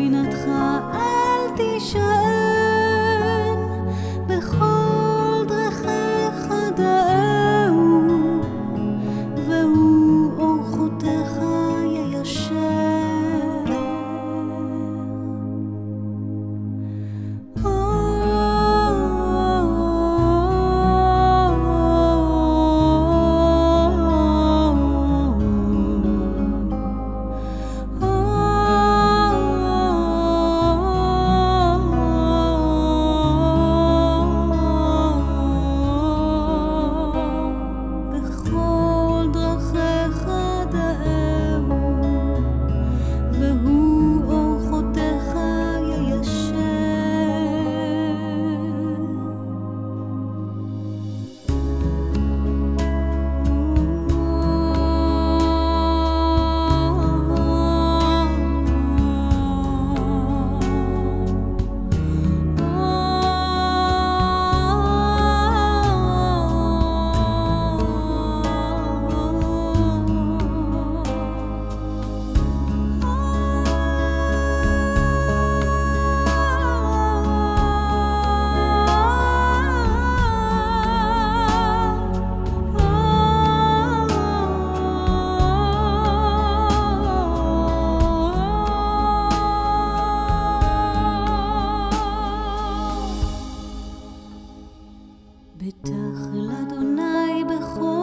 בינתך בטח אל אדוני בכל